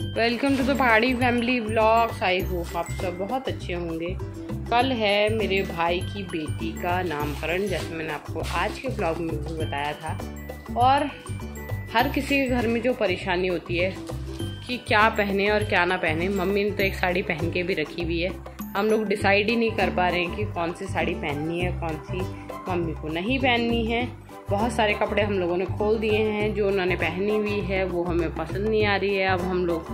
Welcome to the Pahadi family vlogs I hope आप सब बहुत अच्छे होंगे। कल है मेरे भाई की बेटी का नामकरण, जैसे मैंने आपको आज के ब्लॉग में भी बताया था। और हर किसी के घर में जो परेशानी होती है कि क्या पहने और क्या ना पहने, मम्मी ने तो एक साड़ी पहन के भी रखी हुई है। हम लोग डिसाइड ही नहीं कर पा रहे हैं कि कौन सी साड़ी पहननी है, कौन सी मम्मी को नहीं पहननी है। बहुत सारे कपड़े हम लोगों ने खोल दिए हैं, जो उन्होंने पहनी हुई है, वो हमें पसंद नहीं आ रही है। अब हम लोग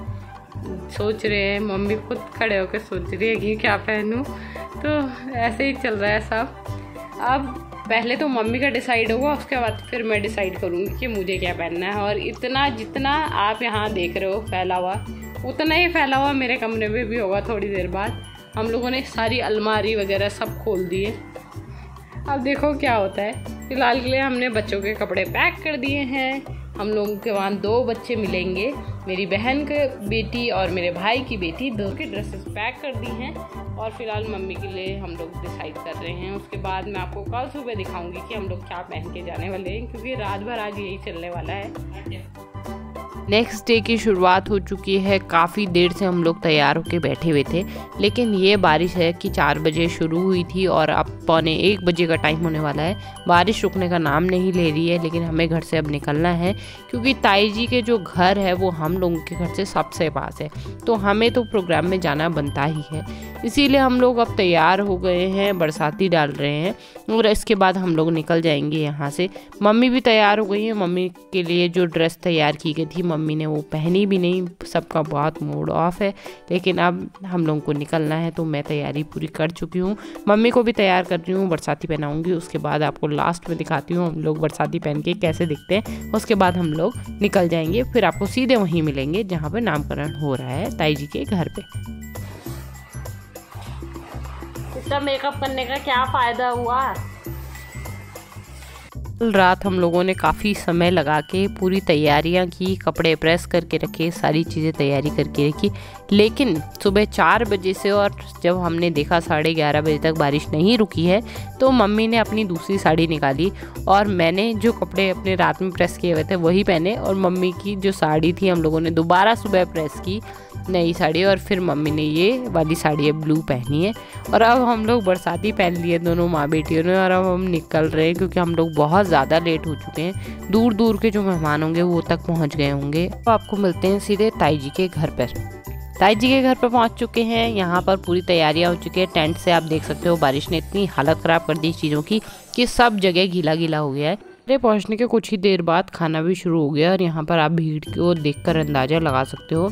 सोच रहे हैं, मम्मी खुद खड़े होकर सोच रही है कि क्या पहनूं। तो ऐसे ही चल रहा है सब। अब पहले तो मम्मी का डिसाइड होगा, उसके बाद फिर मैं डिसाइड करूँगी कि मुझे क्या पहनना है। और इतना जितना आप यहाँ देख रहे हो फैला हुआ उतना ही फैला हुआ मेरे कमरे में भी होगा थोड़ी देर बाद। हम लोगों ने सारी अलमारी वगैरह सब खोल दिए। अब देखो क्या होता है। फ़िलहाल के लिए हमने बच्चों के कपड़े पैक कर दिए हैं। हम लोगों के वहाँ दो बच्चे मिलेंगे। मेरी बहन के बेटी और मेरे भाई की बेटी दो के ड्रेसेस पैक कर दी हैं। और फ़िलहाल मम्मी के लिए हम लोग डिसाइड कर रहे हैं। उसके बाद मैं आपको कल सुबह दिखाऊँगी कि हम लोग क्या पहन के जाने वाले हैं, क्योंकि रात भर आज यही चलने वाला है। नेक्स्ट डे की शुरुआत हो चुकी है। काफ़ी देर से हम लोग तैयार होकर बैठे हुए थे। लेकिन ये बारिश है कि चार बजे शुरू हुई थी और अब पौने एक बजे का टाइम होने वाला है। बारिश रुकने का नाम नहीं ले रही है, लेकिन हमें घर से अब निकलना है। क्योंकि ताई जी के जो घर है, वो हम लोगों के घर से सबसे पास है। तो हमें तो प्रोग्राम में जाना बनता ही है। इसीलिए हम लोग अब तैयार हो गए हैं, बरसाती डाल रहे हैं। और इसके बाद हम लोग निकल जाएँगे यहाँ से। मम्मी भी तैयार हो गई है। मम्मी के लिए जो ड्रेस तैयार की गई थी, मम्मी ने वो पहनी भी नहीं। सबका बहुत मूड ऑफ़ है, लेकिन अब हम लोगों को निकलना है तो मैं तैयारी पूरी कर चुकी हूँ। मम्मी को भी तैयार कर रही हूँ, बरसाती पहनाऊँगी, उसके बाद आपको लास्ट में दिखाती हूँ हम लोग बरसाती पहन के कैसे दिखते हैं। उसके बाद हम लोग निकल जाएँगे, फिर आपको सीधे वहीं मिलेंगे, जहाँ पर नामकरण हो रहा है ताई जी के घर पर इसका मेकअप करने का क्या फ़ायदा हुआ? कल रात हम लोगों ने काफ़ी समय लगा के पूरी तैयारियाँ की, कपड़े प्रेस करके रखे, सारी चीज़ें तैयारी करके रखी। लेकिन सुबह चार बजे से और जब हमने देखा साढ़े ग्यारह बजे तक बारिश नहीं रुकी है तो मम्मी ने अपनी दूसरी साड़ी निकाली और मैंने जो कपड़े अपने रात में प्रेस किए हुए थे वही पहने और मम्मी की जो साड़ी थी हम लोगों ने दोबारा सुबह प्रेस की नई साड़ी और फिर मम्मी ने ये वाली साड़ी है ब्लू पहनी है और अब हम लोग बरसाती पहन लिए दोनों माँ बेटियों ने और अब हम निकल रहे हैं क्योंकि हम लोग बहुत ज़्यादा लेट हो चुके हैं। दूर दूर के जो मेहमान होंगे वो तक पहुँच गए होंगे। तो आपको मिलते हैं सीधे ताई जी के घर पर। ताई जी के घर पर पहुँच चुके हैं। यहाँ पर पूरी तैयारियाँ हो चुकी है। टेंट से आप देख सकते हो, बारिश ने इतनी हालत ख़राब कर दी चीज़ों की कि सब जगह गीला गीला हो गया है। मेरे पहुँचने के कुछ ही देर बाद खाना भी शुरू हो गया और यहाँ पर आप भीड़ को देखकर अंदाज़ा लगा सकते हो।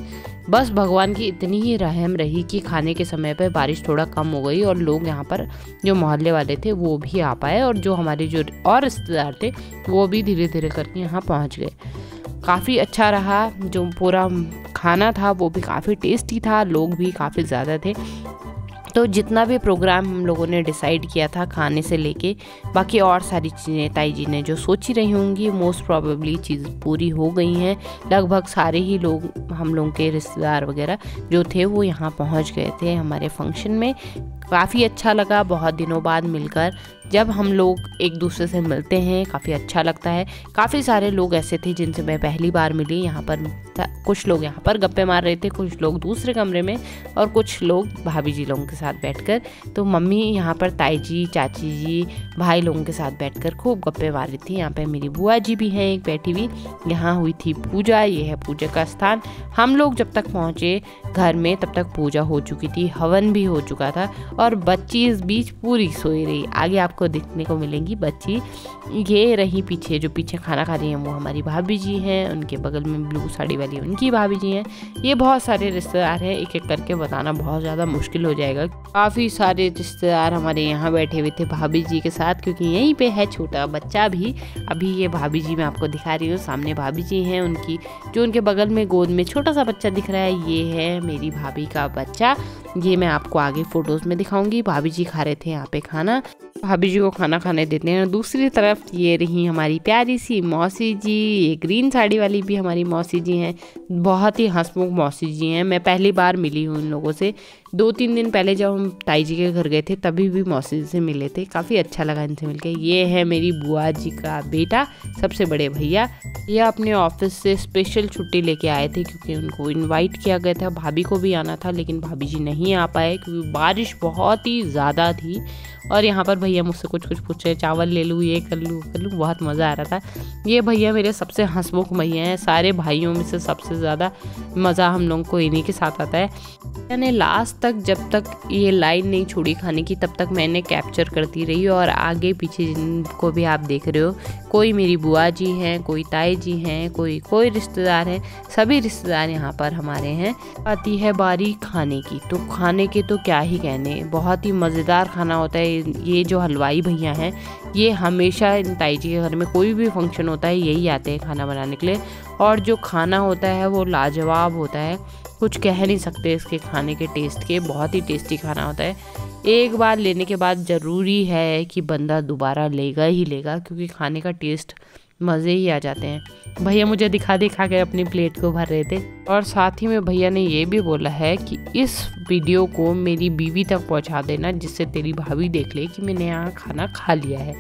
बस भगवान की इतनी ही रहम रही कि खाने के समय पर बारिश थोड़ा कम हो गई और लोग यहाँ पर जो मोहल्ले वाले थे, वो भी आ पाए और जो हमारे जो और रिश्तेदार थे, वो भी धीरे धीरे करके यहाँ पहुँच गए। काफ़ी अच्छा रहा जो पूरा खाना था वो भी काफ़ी टेस्टी था लोग भी काफ़ी ज़्यादा थे। तो जितना भी प्रोग्राम हम लोगों ने डिसाइड किया था खाने से लेके, बाकी और सारी चीज़ें, ताई जी ने जो सोची रही होंगी मोस्ट प्रॉबेबली चीज़ पूरी हो गई हैं। लगभग सारे ही लोग, हम लोगों के रिश्तेदार वगैरह जो थे, वो यहाँ पहुँच गए थे हमारे फ़ंक्शन में। काफ़ी अच्छा लगा, बहुत दिनों बाद मिलकर। जब हम लोग एक दूसरे से मिलते हैं, काफ़ी अच्छा लगता है। काफ़ी सारे लोग ऐसे थे जिनसे मैं पहली बार मिली। यहाँ पर कुछ लोग यहाँ पर गप्पे मार रहे थे, कुछ लोग दूसरे कमरे में और कुछ लोग भाभी जी लोगों के साथ बैठकर तो मम्मी यहाँ पर ताई जी चाची जी, भाई लोगों के साथ बैठकर खूब गप्पे मार रही थी। यहाँ पर मेरी बुआ जी भी हैं, एक बैठी हुई। यहाँ हुई थी पूजा, ये है पूजा का स्थान। हम लोग जब तक पहुँचे घर में, तब तक पूजा हो चुकी थी, हवन भी हो चुका था और बच्ची इस बीच पूरी सोई रही। आगे आपको देखने को मिलेंगी बच्ची। ये रही पीछे, जो पीछे खाना खा रही हैं, वो हमारी भाभी जी हैं। उनके बगल में ब्लू साड़ी वाली उनकी भाभी जी हैं। ये बहुत सारे रिश्तेदार हैं एक एक करके बताना बहुत ज़्यादा मुश्किल हो जाएगा काफ़ी सारे रिश्तेदार हमारे यहाँ बैठे हुए थे भाभी जी के साथ, क्योंकि यहीं पे है छोटा बच्चा भी। अभी ये भाभी जी मैं आपको दिखा रही हूँ, सामने भाभी जी हैं उनकी, जो उनके बगल में गोद में छोटा सा बच्चा दिख रहा है। ये है मेरी भाभी का बच्चा, ये मैं आपको आगे फ़ोटोज़ में दिखाऊँगी। भाभी जी खा रहे थे यहाँ पे खाना। भाभी जी को खाना खाने देते हैं। दूसरी तरफ़ ये रही हमारी प्यारी सी मौसी जी, ये ग्रीन साड़ी वाली भी हमारी मौसी जी हैं। बहुत ही हंसमुख मौसी जी हैं। मैं पहली बार मिली हूँ इन लोगों से। दो तीन दिन पहले जब हम ताई जी के घर गए थे, तभी भी मौसी से मिले थे। काफ़ी अच्छा लगा इनसे मिलकर ये है मेरी बुआ जी का बेटा, सबसे बड़े भैया। ये अपने ऑफ़िस से स्पेशल छुट्टी लेके आए थे क्योंकि उनको इनवाइट किया गया था। भाभी को भी आना था, लेकिन भाभी जी नहीं आ पाए क्योंकि बारिश बहुत ही ज़्यादा थी। और यहाँ पर भैया मुझसे कुछ कुछ पूछे, चावल ले लूँ, ये कर लूँ कर लूँ, बहुत मज़ा आ रहा था। ये भैया मेरे सबसे हंसमुख भैया हैं, सारे भाइयों में से सबसे ज़्यादा मज़ा हम लोगों को इन्हीं के साथ आता है। मैंने लास्ट तक, जब तक ये लाइन नहीं छोड़ी खाने की, तब तक मैंने कैप्चर करती रही और आगे पीछे जिनको भी आप देख रहे हो, कोई मेरी बुआ जी हैं, कोई ताई जी हैं, कोई कोई रिश्तेदार हैं, सभी रिश्तेदार यहाँ पर हमारे हैं। आती है बारी खाने की तो खाने के तो क्या ही कहने, बहुत ही मज़ेदार खाना होता है, ये जो हलवाई भैया हैं, ये हमेशा इन ताई जी के घर में कोई भी फ़ंक्शन होता है, यही आते हैं खाना बनाने के लिए। और जो खाना होता है वो लाजवाब होता है। कुछ कह नहीं सकते इसके खाने के टेस्ट के, बहुत ही टेस्टी खाना होता है। एक बार लेने के बाद ज़रूरी है कि बंदा दोबारा लेगा ही लेगा, क्योंकि खाने का टेस्ट मज़े ही आ जाते हैं। भैया मुझे दिखा दिखा के अपनी प्लेट को भर रहे थे। और साथ ही में भैया ने ये भी बोला है कि इस वीडियो को मेरी बीवी तक पहुँचा देना, जिससे तेरी भाभी देख ले कि मैंने यहाँ खाना खा लिया है।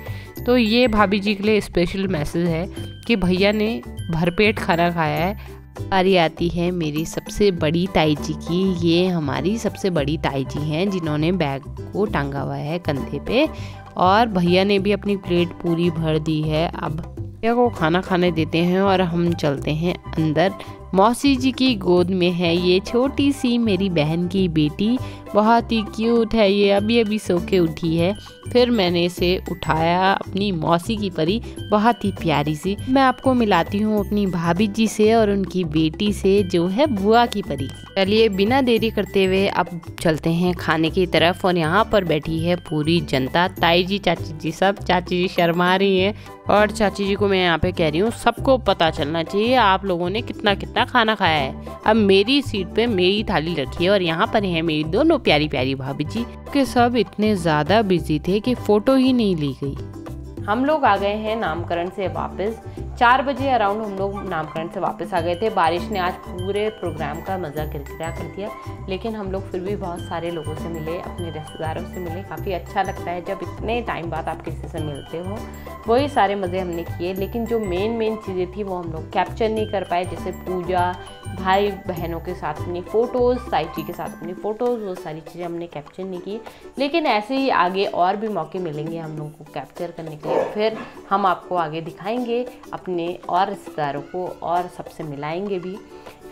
तो ये भाभी जी के लिए स्पेशल मैसेज है कि भैया ने भरपेट खाना खाया है। बारी आती है मेरी सबसे बड़ी ताई जी की। ये हमारी सबसे बड़ी ताई जी हैं जिन्होंने बैग को टांगा हुआ है कंधे पे और भैया ने भी अपनी प्लेट पूरी भर दी है। अब भैया को खाना खाने देते हैं और हम चलते हैं अंदर मौसी जी की गोद में है ये छोटी सी मेरी बहन की बेटी। बहुत ही क्यूट है ये। अभी अभी सो के उठी है। फिर मैंने इसे उठाया अपनी मौसी की परी। बहुत ही प्यारी सी। मैं आपको मिलाती हूँ अपनी भाभी जी से और उनकी बेटी से जो है बुआ की परी। चलिए बिना देरी करते हुए अब चलते हैं खाने की तरफ़ और यहाँ पर बैठी है पूरी जनता। ताई जी, चाची जी सब। चाची जी शर्मा रही है। और चाची जी को मैं यहाँ पे कह रही हूँ, सबको पता चलना चाहिए आप लोगों ने कितना कितना खाना खाया है। अब मेरी सीट पे मेरी थाली रखी है और यहाँ पर है मेरी दोनों प्यारी प्यारी भाभी जी, के सब इतने ज़्यादा बिज़ी थे कि फ़ोटो ही नहीं ली गई। हम लोग आ गए हैं नामकरण से वापस। चार बजे अराउंड हम लोग नामकरण से वापस आ गए थे। बारिश ने आज पूरे प्रोग्राम का मज़ा किरकिरा कर दिया। लेकिन हम लोग फिर भी बहुत सारे लोगों से मिले, अपने रिश्तेदारों से मिले। काफ़ी अच्छा लगता है जब इतने टाइम बाद आप किसी से मिलते हो। वही सारे मज़े हमने किए। लेकिन जो मेन मेन चीज़ें थी वो हम लोग कैप्चर नहीं कर पाए, जैसे पूजा भाई बहनों के साथ अपनी फ़ोटोज़ साइटी के साथ अपनी फ़ोटोज़ वो सारी चीज़ें हमने कैप्चर नहीं की। लेकिन ऐसे ही आगे और भी मौके मिलेंगे हम लोगों को कैप्चर करने के लिए। फिर हम आपको आगे दिखाएँगे, अपने और रिश्तेदारों को और सबसे मिलाएँगे भी।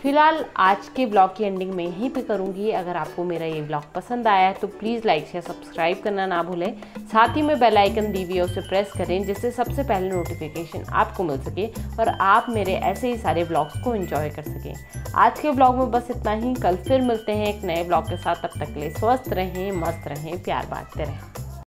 फ़िलहाल आज के ब्लॉग की एंडिंग में यहीं पे करूँगी। अगर आपको मेरा ये ब्लॉग पसंद आया है तो प्लीज़ लाइक शेयर सब्सक्राइब करना ना भूलें। साथ ही में बेल आइकन दी हुई है उसे प्रेस करें, जिससे सबसे पहले नोटिफिकेशन आपको मिल सके और आप मेरे ऐसे ही सारे ब्लॉग्स को एंजॉय कर सकें। आज के ब्लॉग में बस इतना ही। कल फिर मिलते हैं एक नए ब्लॉग के साथ। तब तक के लिए स्वस्थ रहें, मस्त रहें, प्यार बांटते रहें।